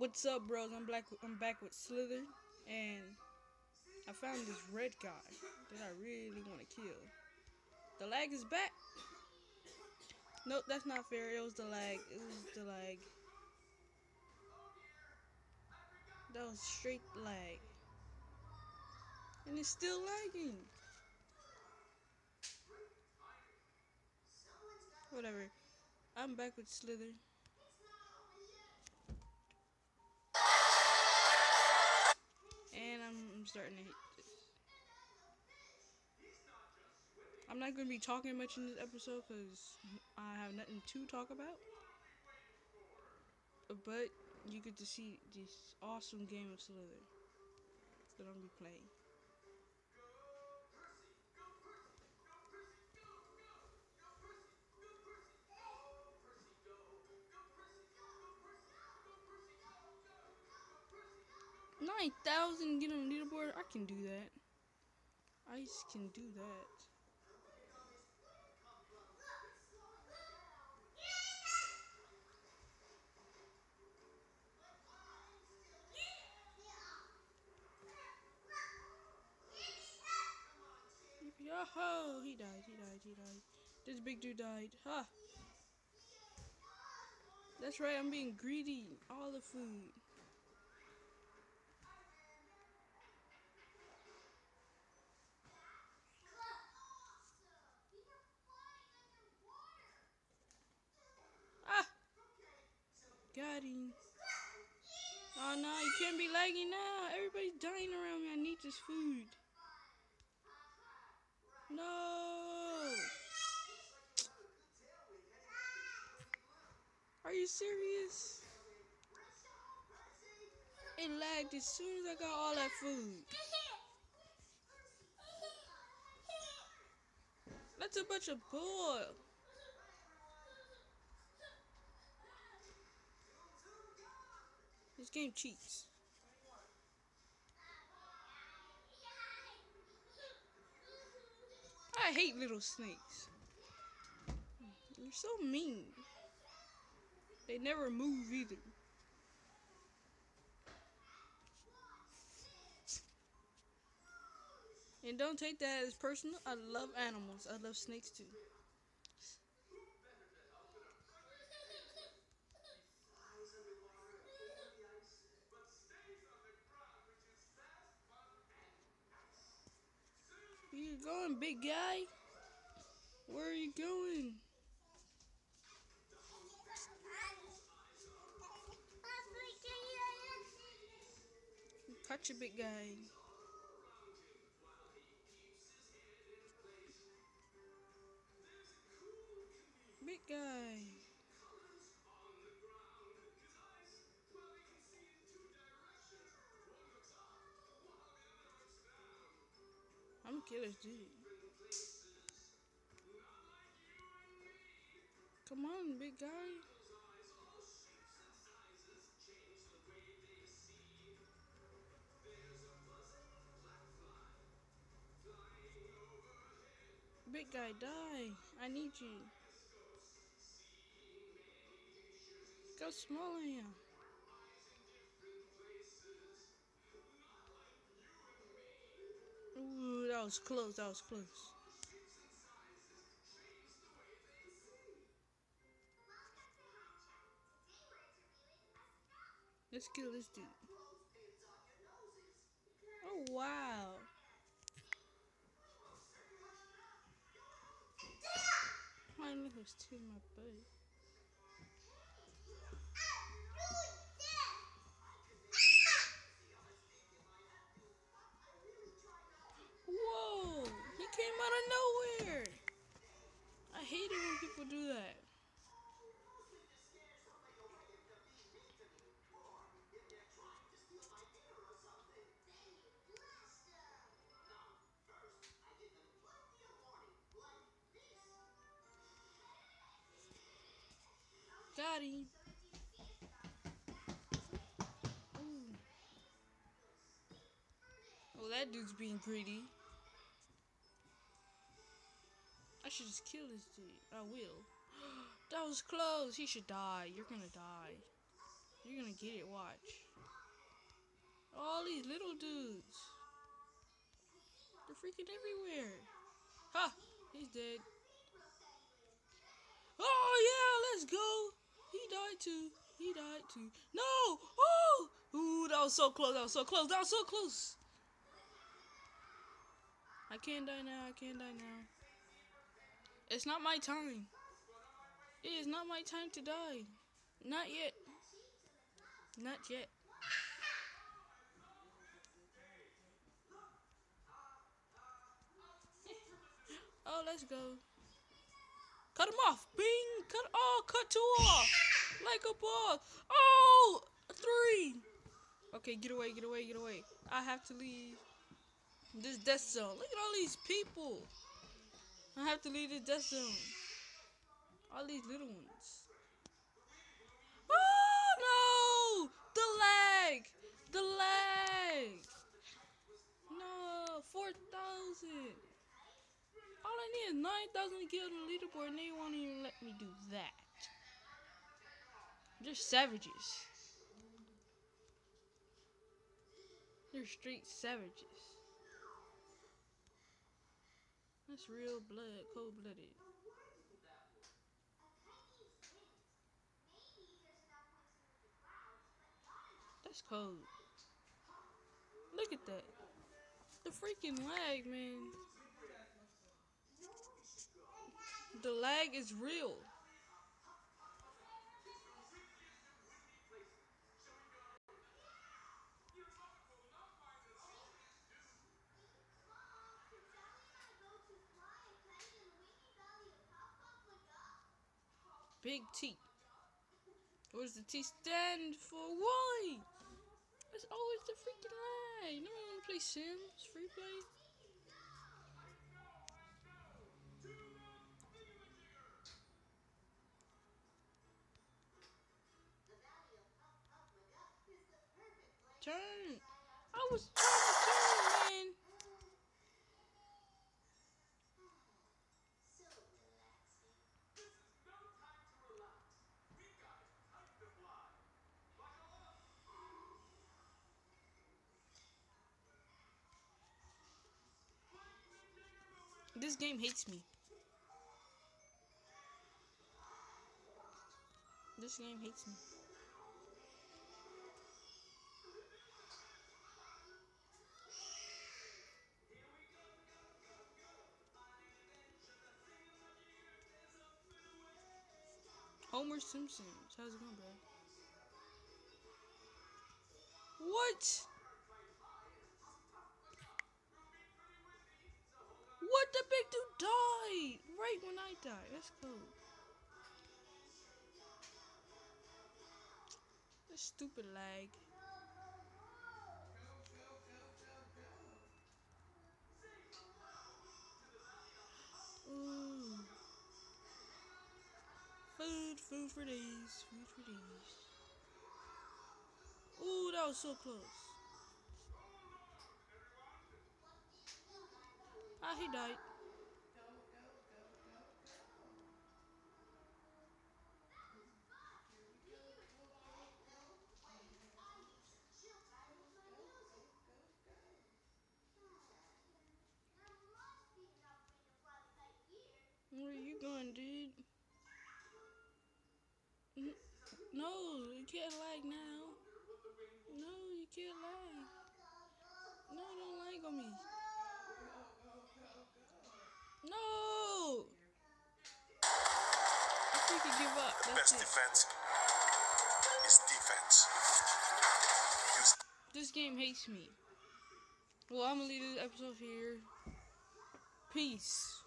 What's up, bros? I'm black. I'm back with Slither, and I found this red guy that I really want to kill. The lag is back. Nope, that's not fair. It was the lag. It was the lag. That was straight lag. And it's still lagging. Whatever. I'm back with Slither. Starting to hate this. I'm not going to be talking much in this episode because I have nothing to talk about. But you get to see this awesome game of Slither that I'm going to be playing. Nine thousand get on the leaderboard. I can do that. I can do that. Yo, he died, he died, he died. This big dude died. Huh. That's right, I'm being greedy. All the food. Ah! Got him. Oh no, you can't be lagging now. Everybody's dying around me. I need this food. No! Are you serious? It lagged as soon as I got all that food. That's a bunch of bull. This game cheats. I hate little snakes. They're so mean. They never move either. And don't take that as personal. I love animals. I love snakes too. Going, big guy? Where are you going? Catch a big guy. I'm gonna kill this dude. Come on, big guy. Big guy, die. I need you. Go smaller here. Ooh, that was close. That was close. Let's kill this dude. Oh, wow. My was to my butt. People do that. Ooh. Oh, that dude's being greedy. Kill this dude. I will. that was close. He should die. You're gonna die. You're gonna get it, watch. All these little dudes. They're freaking everywhere. Ha! He's dead. Oh yeah, let's go. He died too. He died too. No! Oh! Ooh, that was so close. That was so close. That was so close. I can't die now. I can't die now. It's not my time. It is not my time to die. Not yet. Not yet. oh, let's go. Cut him off. Bing. Cut. Oh, cut two off. Like a ball. Oh, three. Okay, get away, get away, get away. I have to leave this death zone. Look at all these people. I have to leave this death zone. All these little ones. Oh no! The lag! The lag! No, 4,000. All I need is 9,000 to get the leaderboard and they won't even let me do that. They're savages. They're straight savages. That's real blood, cold blooded. That's cold. Look at that. The freaking lag, man. The lag is real. Big T. What does the T stand for? Why? It's always the freaking lie. You know I want to play Sims free play? Turn. I was trying to turn, man. This game hates me. This game hates me. Homer Simpson. How's it going, bro? What? Right when I died. That's cool. This stupid lag. Ooh. Food, food for days, food for days. Ooh, that was so close. Ah, he died. Where you going, dude? No, you can't lag now. No, you can't lag. No, don't lag on me. No! I freaking give up. The That's best it. defense is defense. Use This game hates me. Well, I'm gonna leave this episode here. Peace.